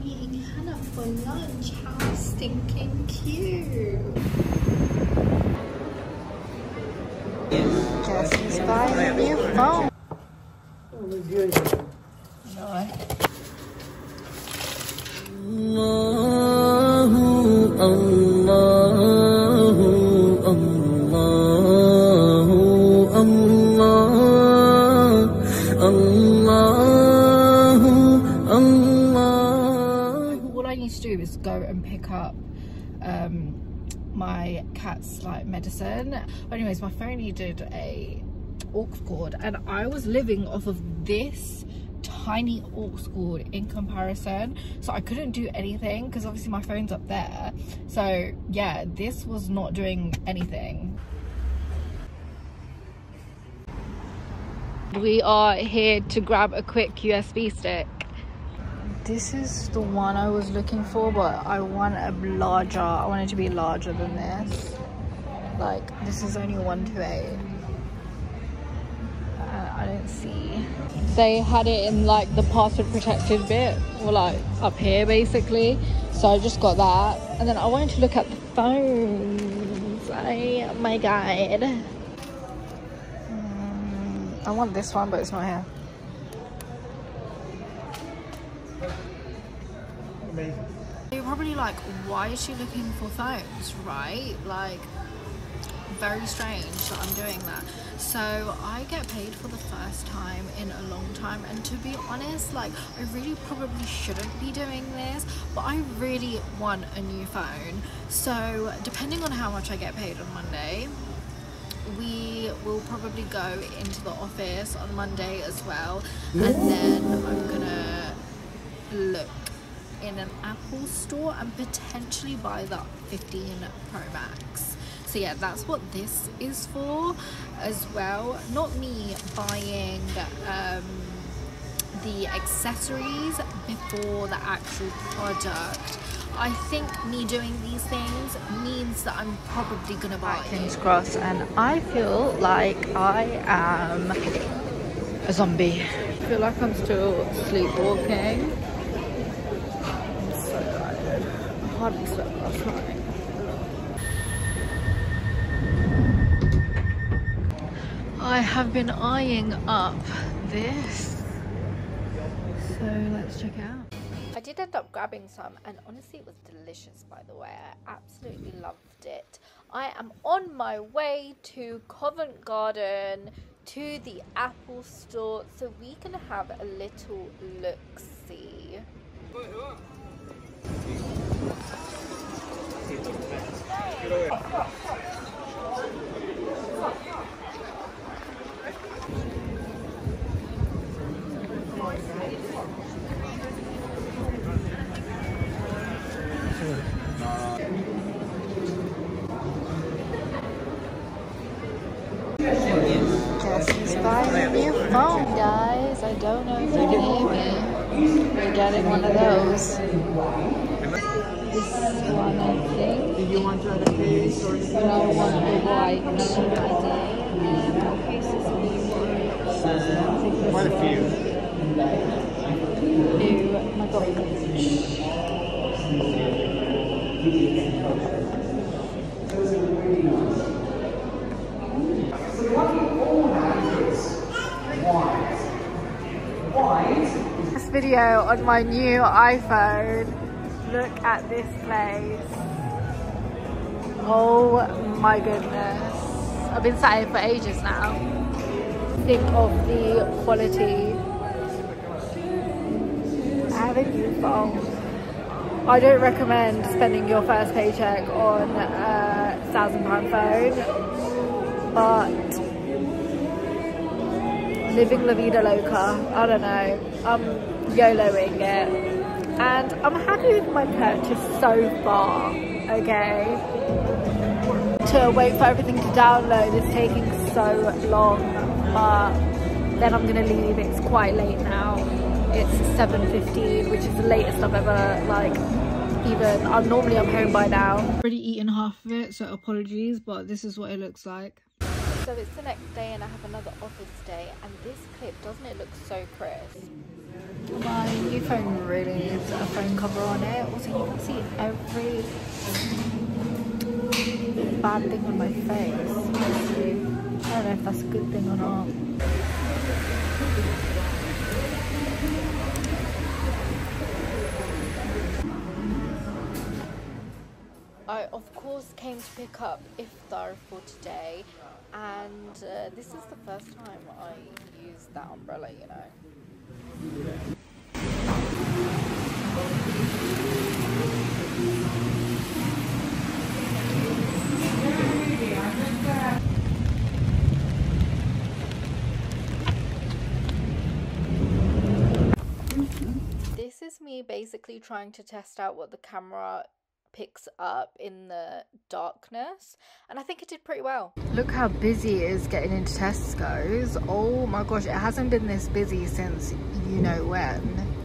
Meeting Hannah for lunch. How stinking cute. Cassie's buying a new phone. No. Allahu Allah Allah need to do is go and pick up um, my cat's like medicine. But anyways, my phone needed a aux cord and I was living off of this tiny aux cord in comparison. So I couldn't do anything because obviously my phone's up there. So yeah this was not doing anything. We are here to grab a quick USB stick this is the one I was looking for but I want a larger I want it to be larger than this. Like this is only 128 uh, I don't see. They had it in like the password protected bit or like up here basically. So I just got that. And then I wanted to look at the phones. Oh my god Mm, I want this one but it's not here You're probably like, why is she looking for phones, right? Like, very strange that I'm doing that. So I get paid for the first time in a long time, and to be honest, like, I really probably shouldn't be doing this, but I really want a new phone. So depending on how much I get paid on Monday, we will probably go into the office on Monday as well, and then I'm gonna look in an Apple store and potentially buy the 15 Pro Max. So yeah, that's what this is for as well. Not me buying um, the accessories before the actual product. I think me doing these things means that I'm probably gonna buy King's Cross and I feel like I am a zombie. I feel like I'm still sleepwalking. I'm so tired. I have been eyeing up this. So let's check it out. I did end up grabbing some and honestly it was delicious by the way. I absolutely loved it. I am on my way to Covent Garden to the Apple store so we can have a little look-see. Guys. I don't know if you can hear me. We're getting one of those. This one, I think. Do you want to add a case or But I want the white. quite a few? New. Oh my god. This video on my new iPhone. Look at this place. Oh my goodness. I've been sat here for ages now. Think of the quality. I have a new phone. I don't recommend spending your first paycheck on a thousand pound phone, but living la vida loca. I don't know. I'm YOLOing it. And I'm happy with my purchase so far, okay? To wait for everything to download is taking so long, but then I'm gonna leave. It's quite late now. It's 7.15, which is the latest I've ever, like, even, I'm normally I'm home by now. Already eaten half of it, so apologies, but this is what it looks like. So it's the next day and I have another office day and this clip, doesn't it look so crisp? My new phone really needs a phone cover on it. Also, you can see every bad thing on my face. I don't know if that's a good thing or not. I of course came to pick up iftar for today and uh, this is the first time I used that umbrella you know this is me basically trying to test out what the camera picks up in the darkness and I think it did pretty well. Look how busy it is getting into Tesco's. Oh my gosh, it hasn't been this busy since you know when.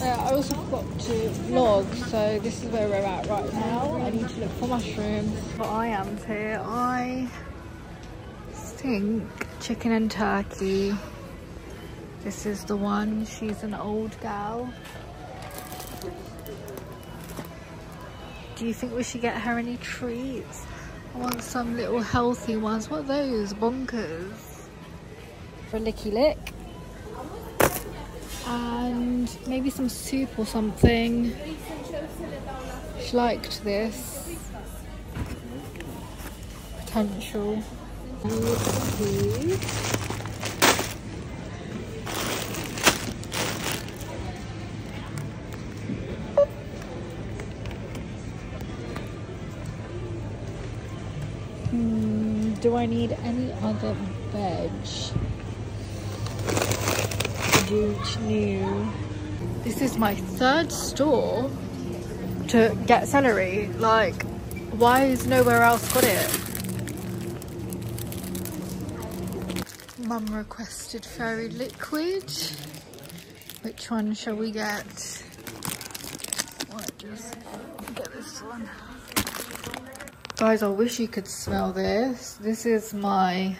Uh, I also forgot to vlog, so this is where we're at right now. I need to look for mushrooms. But I am here. I think chicken and turkey. This is the one. She's an old gal. Do you think we should get her any treats? I want some little healthy ones. What are those? Bonkers. For a licky lick and maybe some soup or something. She liked this. Potential. Hmm, do I need any other veg? New. This is my third store to get celery. Like, why is nowhere else got it? Mum requested fairy liquid. Which one shall we get? Just get this one. Guys, I wish you could smell this. This is my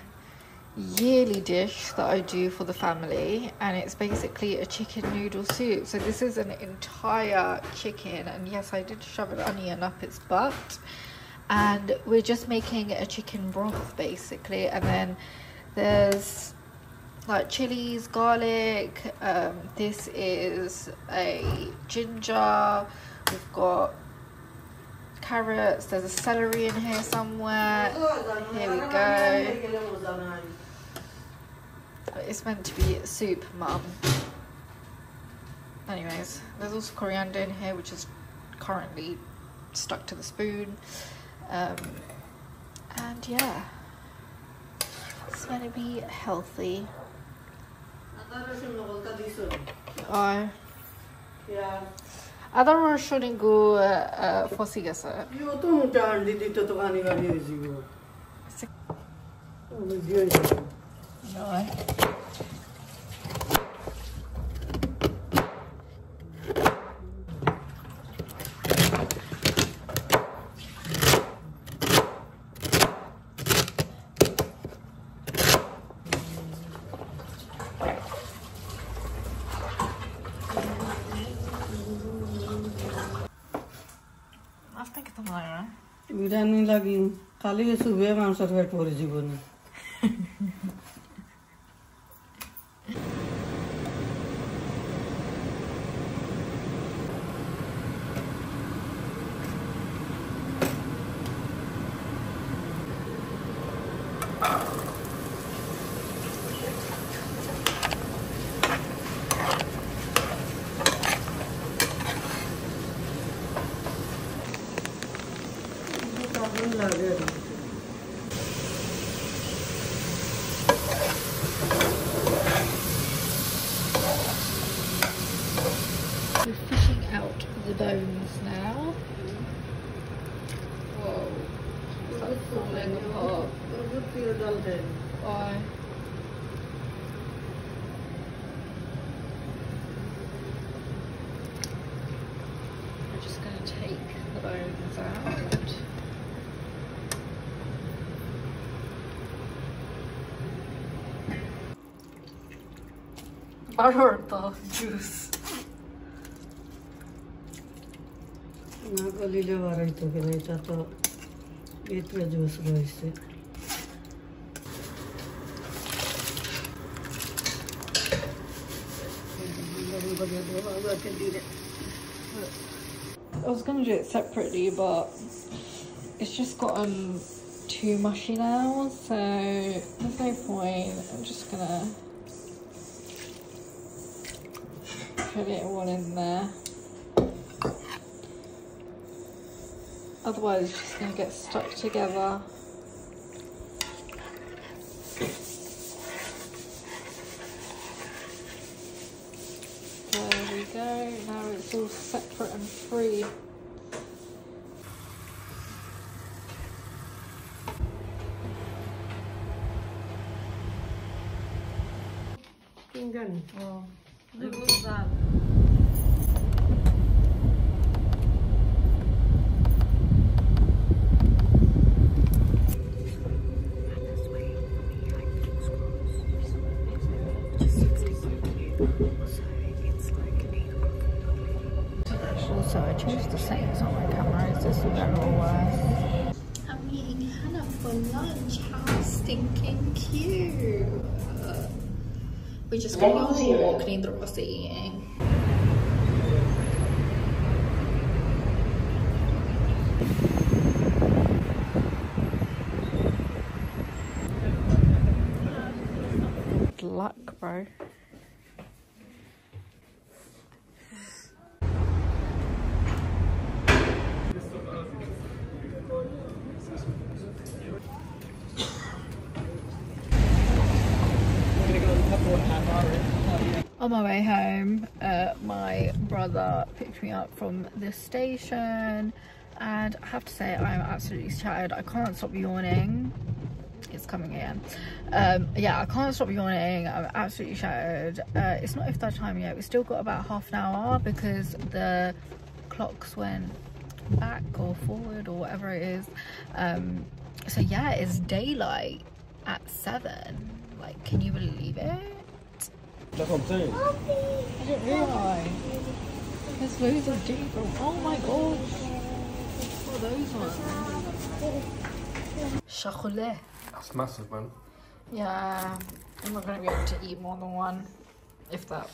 yearly dish that I do for the family and it's basically a chicken noodle soup. So this is an entire chicken and yes I did shove an onion up its butt. And we're just making a chicken broth basically and then there's like chilies garlic um, this is a ginger we've got carrots there's a celery in here somewhere. Here we go it's meant to be soup, mum. Anyways, there's also coriander in here, which is currently stuck to the spoon. Um, and yeah, it's meant to be healthy. I. Yeah. Ada roshoning go fosi gasa. Yo to mo tar dito to kani Rồi. नहीं लगी खाली सुबह मानसर बैठ पड़ी जीवन good. We're fishing out the bones now. Whoa. That's falling apart. Why? We're just going to take the bones out. Butterball juice. নাকলিলে বাড়াইতো কেন এটা তো এটা জুস রয়েছে I was going to do it separately, but it's just gotten um, too mushy now, so there's no point. I'm just going to put it all in there. Otherwise, it's just gonna get stuck together. There we go. Now it's all separate and free. pinggan Oh, look at We're just going on a walk. Us are eating. Luck, bro. On my way home, uh, my brother picked me up from the station, and I have to say, I'm absolutely shattered. I can't stop yawning. It's coming again. Um, yeah, I can't stop yawning. I'm absolutely shattered. Uh, it's not iftar time yet. We've still got about half an hour because the clocks went back or forward or whatever it is. Um, so yeah, it's daylight at seven. Like, can you believe it? That's what I'm saying. I didn't realise. There's loads of different. Oh my gosh. What are those ones? Chocolat. That's massive, man. Yeah, I'm not going to be able to eat more than one, if that.